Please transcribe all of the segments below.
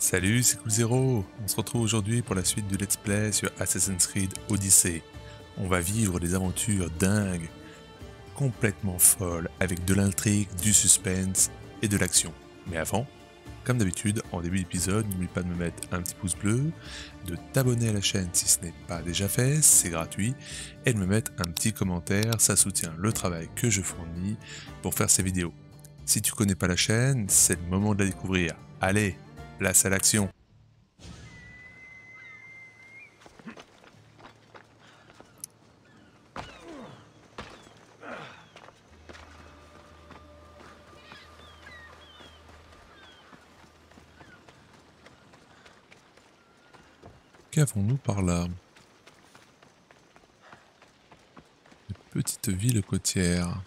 Salut, c'est Cool Zero. On se retrouve aujourd'hui pour la suite du Let's Play sur Assassin's Creed Odyssey. On va vivre des aventures dingues, complètement folles, avec de l'intrigue, du suspense et de l'action. Mais avant, comme d'habitude, en début d'épisode, n'oublie pas de me mettre un petit pouce bleu, de t'abonner à la chaîne si ce n'est pas déjà fait, c'est gratuit, et de me mettre un petit commentaire, ça soutient le travail que je fournis pour faire ces vidéos. Si tu connais pas la chaîne, c'est le moment de la découvrir. Allez, place à l'action. Qu'avons-nous par là? Petite ville côtière.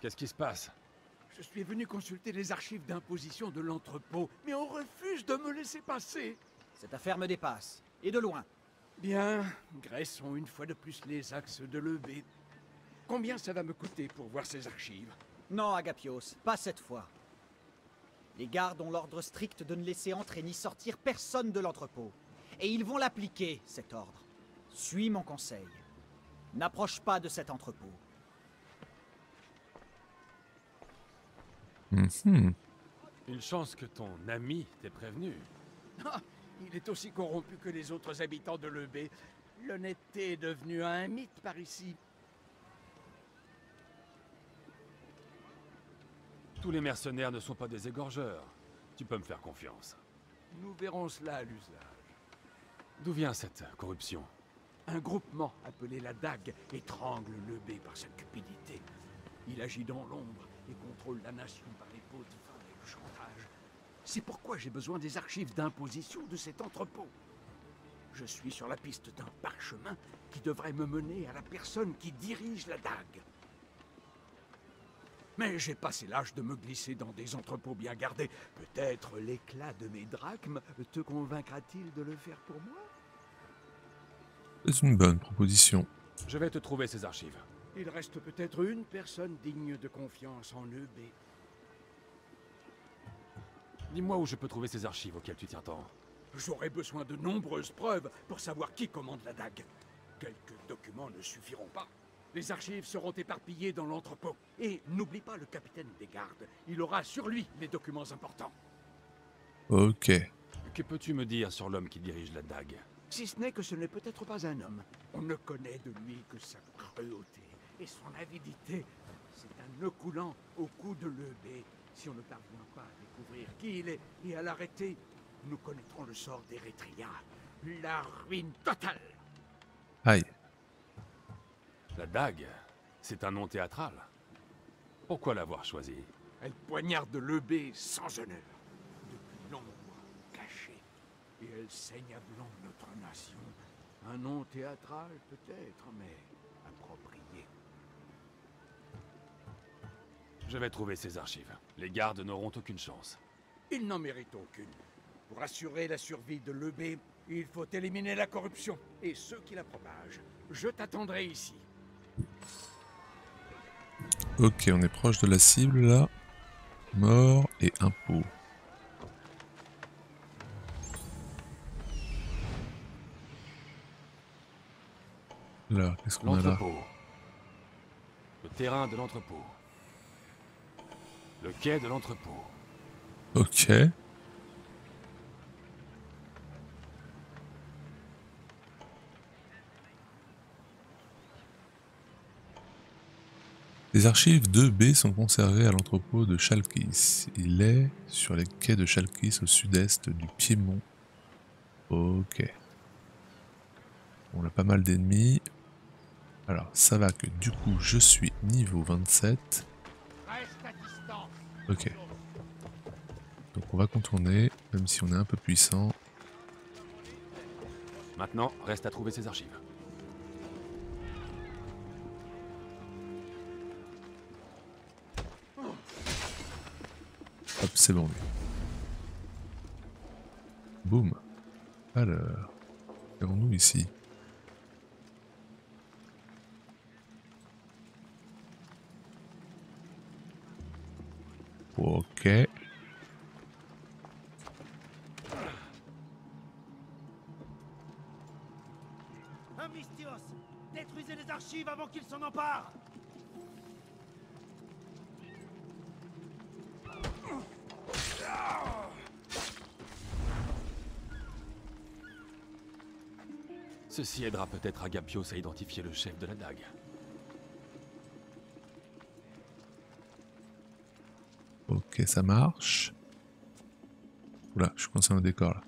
Qu'est-ce qui se passe? Je suis venu consulter les archives d'imposition de l'entrepôt, mais on refuse de me laisser passer. Cette affaire me dépasse. Et de loin. Bien, graissons une fois de plus les axes de l'EB. Combien ça va me coûter pour voir ces archives? Non, Agapios, pas cette fois. Les gardes ont l'ordre strict de ne laisser entrer ni sortir personne de l'entrepôt. Et ils vont l'appliquer, cet ordre. Suis mon conseil. N'approche pas de cet entrepôt. Mhm. Une chance que ton ami t'ait prévenu. Ah, Il est aussi corrompu que les autres habitants de l'EB. L'honnêteté est devenue un mythe par ici. Tous les mercenaires ne sont pas des égorgeurs. Tu peux me faire confiance. Nous verrons cela à l'usage. D'où vient cette corruption? Un groupement appelé la DAG étrangle l'EB par sa cupidité. Il agit dans l'ombre et contrôle la nation par les pots de vin et le chantage. C'est pourquoi j'ai besoin des archives d'imposition de cet entrepôt. Je suis sur la piste d'un parchemin qui devrait me mener à la personne qui dirige la DAG. Mais j'ai passé l'âge de me glisser dans des entrepôts bien gardés. Peut-être l'éclat de mes drachmes te convaincra-t-il de le faire pour moi? C'est une bonne proposition. Je vais te trouver ces archives. Il reste peut-être une personne digne de confiance en EB. Dis-moi où je peux trouver ces archives auxquelles tu tiens tant. J'aurai besoin de nombreuses preuves pour savoir qui commande la dague. Quelques documents ne suffiront pas. Les archives seront éparpillées dans l'entrepôt. Et n'oublie pas le capitaine des gardes. Il aura sur lui les documents importants. Ok. Que peux-tu me dire sur l'homme qui dirige la dague? Si ce n'est que ce n'est peut-être pas un homme. On ne connaît de lui que sa cruauté et son avidité. C'est un nœud coulant au cou de l'EB. Si on ne parvient pas à découvrir qui il est et à l'arrêter, nous connaîtrons le sort d'Eretria. La ruine totale. Aïe. La dague C'est un nom théâtral. Pourquoi l'avoir choisi? Elle poignarde l'EB sans honneur, depuis longtemps cachée. Et elle saigne à blanc notre nation. Un nom théâtral peut-être, mais Je vais trouver ces archives. Les gardes n'auront aucune chance. Ils n'en méritent aucune. Pour assurer la survie de l'EB, il faut éliminer la corruption et ceux qui la propagent. Je t'attendrai ici. Ok, on est proche de la cible là. Mort et impôt. Là, qu'est-ce qu'on a là? L'entrepôt. Le terrain de l'entrepôt. Le quai de l'entrepôt. Ok. Les archives 2B sont conservées à l'entrepôt de Chalkis. Il est sur les quais de Chalkis au sud-est du Piémont. Ok. On a pas mal d'ennemis. Alors, ça va que du coup, je suis niveau 27. Ok. Donc on va contourner, même si on est un peu puissant. Maintenant, reste à trouver ses archives. Hop, c'est bon. lui. Boum. Alors, qu'avons-nous ici? Ok. Amistios Détruisez les archives avant qu'ils s'en emparent Ceci aidera peut-être Agapios à identifier le chef de la dague. Ça marche. Oula, je suis coincé dans le décor là.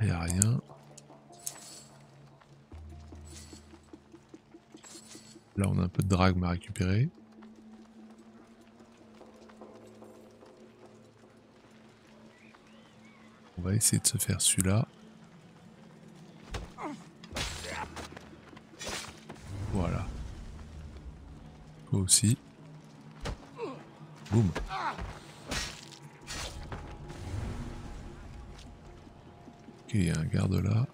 Y a rien. Là, on a un peu de dragme à récupérer. On va essayer de se faire celui-là. Aussi. Boum. Ok, y a un garde là.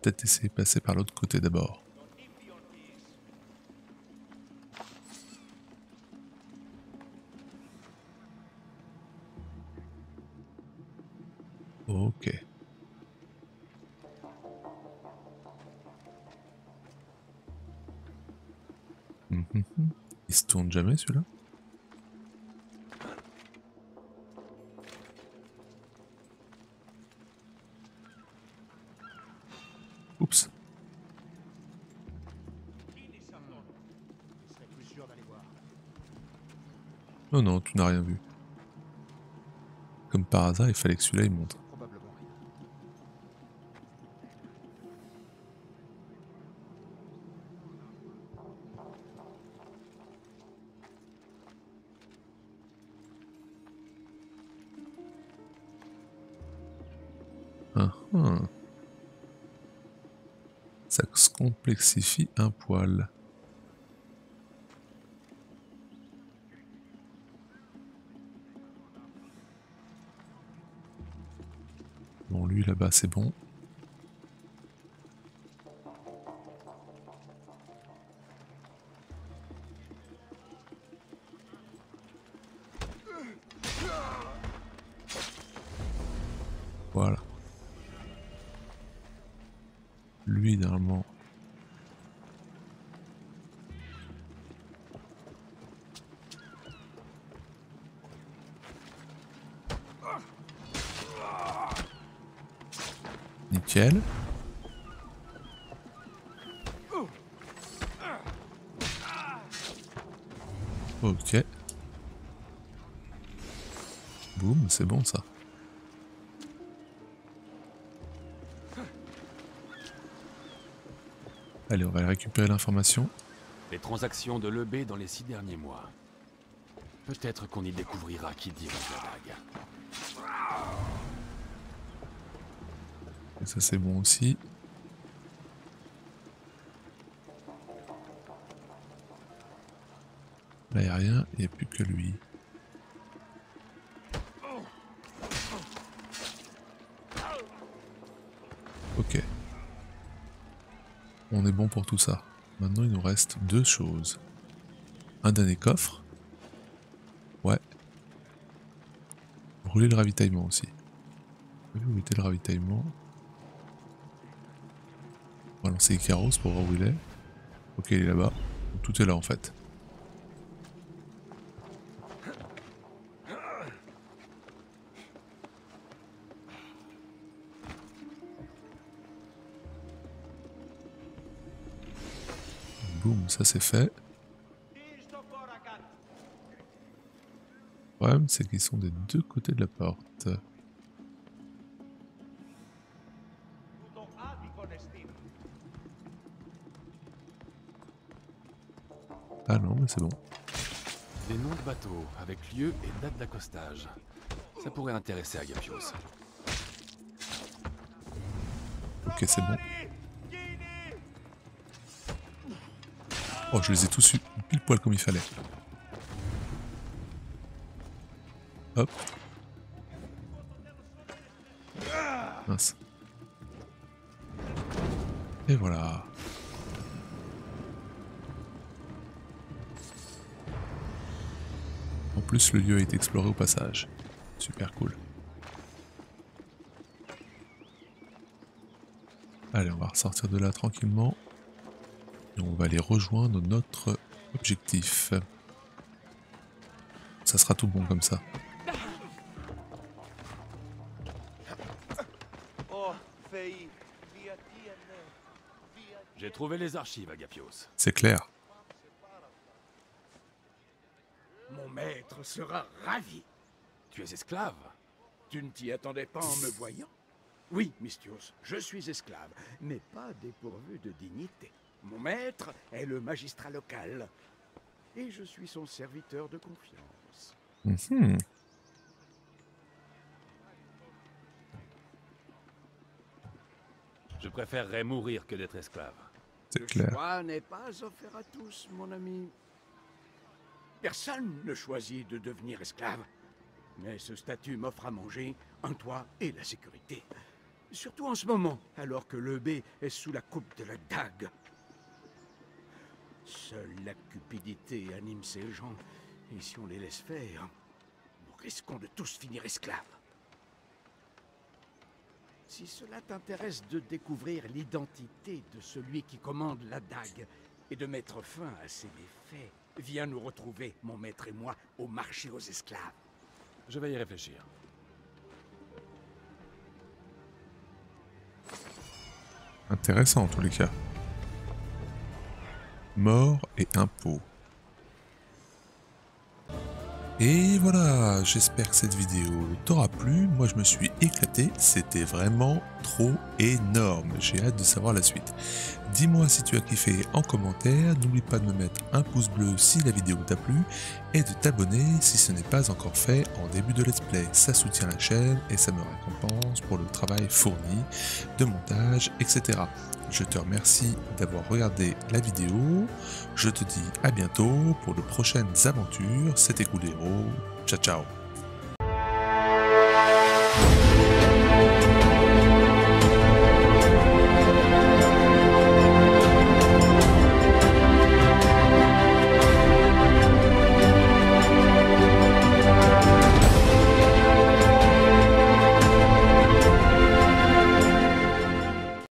Peut-être essayer de passer par l'autre côté d'abord. Ok. Il se tourne jamais celui-là? Oups. Non, non, tu n'as rien vu. Comme par hasard, il fallait que celui-là il monte. Ah, ah. Ça se complexifie un poil. Bon, lui là-bas, c'est bon. Voilà. Lui, normalement. Nickel. Ok. Boum, c'est bon ça. Allez, on va récupérer l'information. Les transactions de l'EB dans les six derniers mois. Peut-être qu'on y découvrira qui dirige la dague. Et ça c'est bon aussi. Là il a rien, il n'y a plus que lui. Ok. On est bon pour tout ça. Maintenant il nous reste deux choses. Un dernier coffre. Ouais. Rouler le ravitaillement aussi. Où était le ravitaillement On va lancer Icaros pour voir où il est. Ok, il est là-bas. Tout est là en fait. Ça c'est fait. Le problème, c'est qu'ils sont des deux côtés de la porte. Ah non, mais c'est bon. Des noms de bateaux, avec lieu et date d'accostage. Ça pourrait intéresser Agapios. Ok, c'est bon. Oh, je les ai tous eu pile poil comme il fallait. Hop. Mince. Et voilà. En plus, le lieu a été exploré au passage. Super cool. Allez, on va ressortir de là tranquillement. Et on va aller rejoindre notre objectif. Ça sera tout bon comme ça. J'ai trouvé les archives, Agapios. C'est clair. Mon maître sera ravi. Tu es esclave Tu ne t'y attendais pas en me voyant? Oui, Mystios, je suis esclave, mais pas dépourvu de dignité. Mon maître est le magistrat local, et je suis son serviteur de confiance. Mhm. Je préférerais mourir que d'être esclave. C'est Le clair. choix n'est pas offert à tous, mon ami. Personne ne choisit de devenir esclave. Mais ce statut m'offre à manger, un toit et la sécurité. Surtout en ce moment, alors que le B est sous la coupe de la dague. Seule la cupidité anime ces gens, et si on les laisse faire, nous risquons de tous finir esclaves. Si cela t'intéresse de découvrir l'identité de celui qui commande la dague et de mettre fin à ses méfaits, viens nous retrouver, mon maître et moi, au marché aux esclaves. Je vais y réfléchir. Intéressant en tous les cas. Mort et impôt. Et voilà, j'espère que cette vidéo t'aura plu. Moi je me suis éclaté, c'était vraiment trop énorme. J'ai hâte de savoir la suite. Dis-moi si tu as kiffé en commentaire, n'oublie pas de me mettre un pouce bleu si la vidéo t'a plu et de t'abonner si ce n'est pas encore fait en début de let's play. Ça soutient la chaîne et ça me récompense pour le travail fourni de montage, etc. Je te remercie d'avoir regardé la vidéo. Je te dis à bientôt pour de prochaines aventures. C'était Cool. Ciao ciao